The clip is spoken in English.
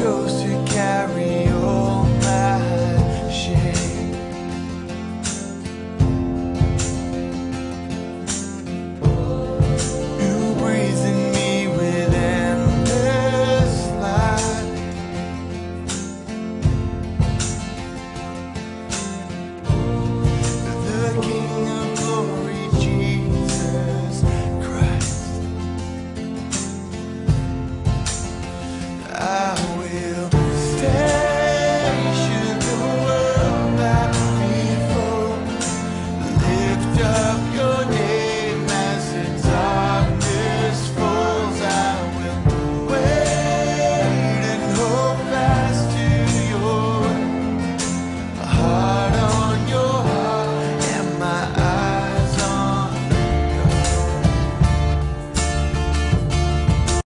chose.